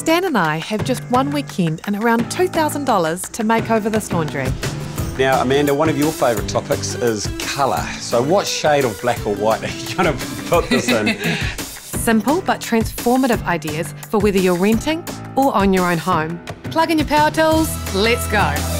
Stan and I have just one weekend and around $2,000 to make over this laundry. Now, Amanda, one of your favourite topics is colour. So, what shade of black or white are you going to put this in? Simple but transformative ideas for whether you're renting or own your own home. Plug in your power tools, let's go.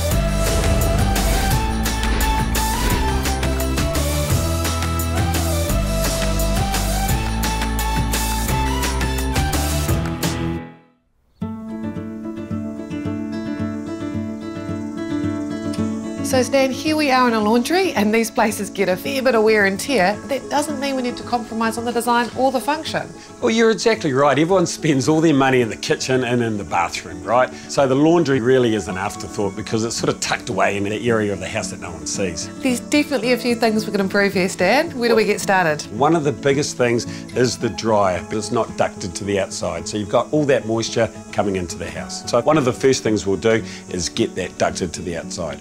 So Stan, here we are in a laundry and these places get a fair bit of wear and tear. That doesn't mean we need to compromise on the design or the function. Well, you're exactly right. Everyone spends all their money in the kitchen and in the bathroom, right? So the laundry really is an afterthought because it's sort of tucked away in an area of the house that no one sees. There's definitely a few things we can improve here, Stan. Where do we get started? One of the biggest things is the dryer, but it's not ducted to the outside. So you've got all that moisture coming into the house. So one of the first things we'll do is get that ducted to the outside.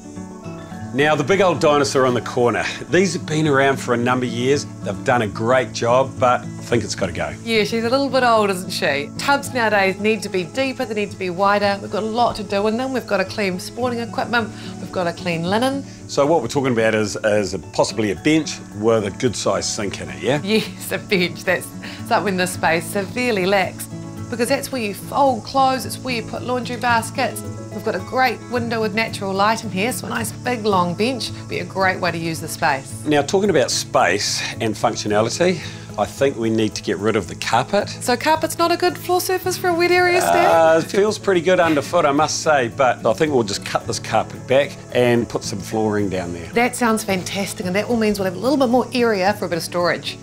Now, the big old dinosaur on the corner. These have been around for a number of years. They've done a great job, but I think it's got to go. Yeah, she's a little bit old, isn't she? Tubs nowadays need to be deeper, they need to be wider. We've got a lot to do in them. We've got to clean sporting equipment, we've got to clean linen. So what we're talking about is, is a, possibly a bench with a good-sized sink in it, yeah? Yes, a bench. That's something this space severely lacks because that's where you fold clothes, it's where you put laundry baskets. We've got a great window with natural light in here, so a nice big long bench would be a great way to use the space. Now, talking about space and functionality, I think we need to get rid of the carpet. So carpet's not a good floor surface for a wet area, Stan? Uh, it feels pretty good underfoot, I must say, but I think we'll just cut this carpet back and put some flooring down there. That sounds fantastic, and that all means we'll have a little bit more area for a bit of storage.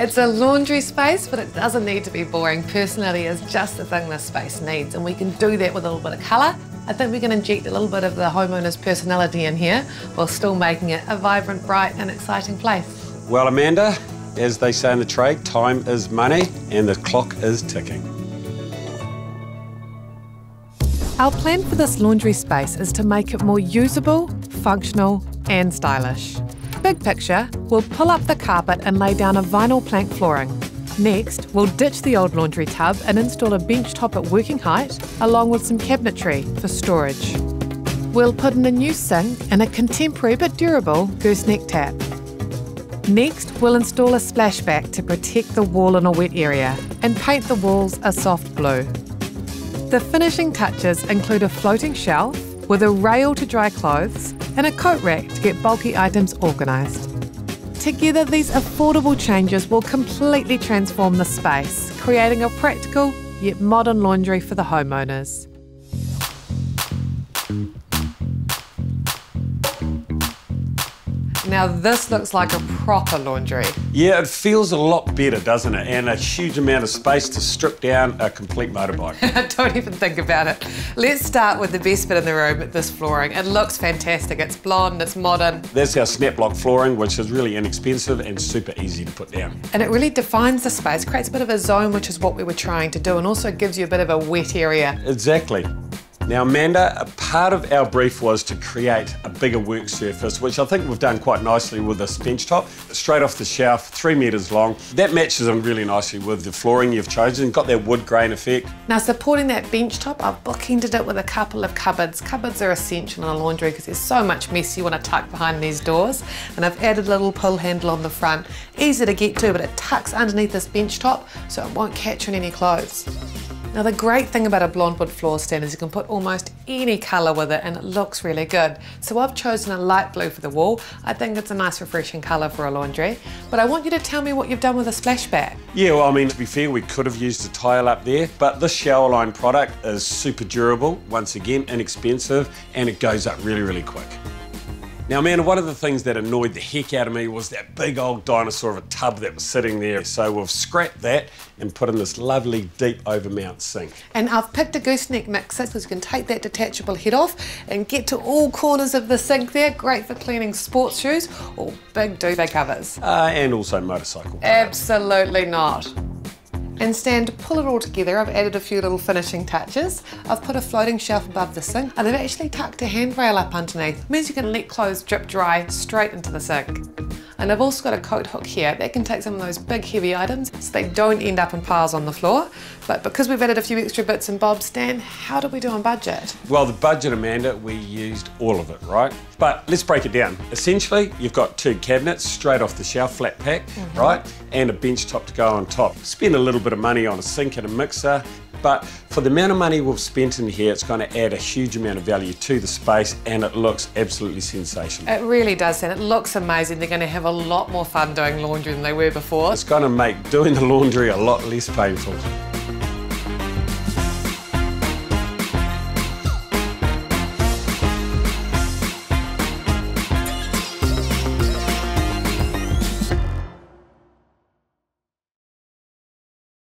It's a laundry space, but it doesn't need to be boring. Personality is just the thing this space needs, and we can do that with a little bit of colour. I think we can inject a little bit of the homeowner's personality in here while still making it a vibrant, bright and exciting place. Well, Amanda, as they say in the trade, time is money and the clock is ticking. Our plan for this laundry space is to make it more usable, functional and stylish. Big picture, we'll pull up the carpet and lay down a vinyl plank flooring. Next, we'll ditch the old laundry tub and install a bench top at working height, along with some cabinetry for storage. We'll put in a new sink and a contemporary but durable gooseneck tap. Next, we'll install a splashback to protect the wall in a wet area and paint the walls a soft blue. The finishing touches include a floating shelf with a rail to dry clothes and a coat rack to get bulky items organised. Together, these affordable changes will completely transform the space, creating a practical yet modern laundry for the homeowners. Now this looks like a proper laundry. Yeah, it feels a lot better, doesn't it? And a huge amount of space to strip down a complete motorbike. Don't even think about it. Let's start with the best bit in the room, this flooring. It looks fantastic. It's blonde, it's modern. That's our snap block flooring, which is really inexpensive and super easy to put down. And it really defines the space, creates a bit of a zone, which is what we were trying to do, and also gives you a bit of a wet area. Exactly. Now, Amanda, a part of our brief was to create a bigger work surface, which I think we've done quite nicely with this bench top. Straight off the shelf, three metres long. That matches in really nicely with the flooring you've chosen, got that wood grain effect. Now, supporting that bench top, I've bookended it with a couple of cupboards. Cupboards are essential in a laundry because there's so much mess you want to tuck behind these doors. And I've added a little pull handle on the front. Easy to get to, but it tucks underneath this bench top so it won't catch on any clothes. Now the great thing about a blonde wood floor Stan is you can put almost any colour with it and it looks really good. So I've chosen a light blue for the wall. I think it's a nice refreshing colour for a laundry. But I want you to tell me what you've done with the splashback. Yeah, well I mean to be fair we could have used a tile up there but this shower line product is super durable, once again inexpensive and it goes up really really quick. Now, man, one of the things that annoyed the heck out of me was that big old dinosaur of a tub that was sitting there. So we've scrapped that and put in this lovely deep overmount sink. And I've picked a gooseneck mixer because you can take that detachable head off and get to all corners of the sink there. Great for cleaning sports shoes or big duvet covers. Uh, and also motorcycle. Absolutely not. And Stan, to pull it all together, I've added a few little finishing touches. I've put a floating shelf above the sink and I've actually tucked a handrail up underneath. It means you can let clothes drip dry straight into the sink. And I've also got a coat hook here that can take some of those big heavy items so they don't end up in piles on the floor. But because we've added a few extra bits and bobs, Stan, how do we do on budget? Well, the budget, Amanda, we used all of it, right? But let's break it down. Essentially, you've got two cabinets straight off the shelf, flat pack, mm -hmm. right? And a bench top to go on top. Spend a little bit of money on a sink and a mixer, but for the amount of money we've spent in here, it's going to add a huge amount of value to the space and it looks absolutely sensational. It really does, and it looks amazing. They're going to have a lot more fun doing laundry than they were before. It's going to make doing the laundry a lot less painful.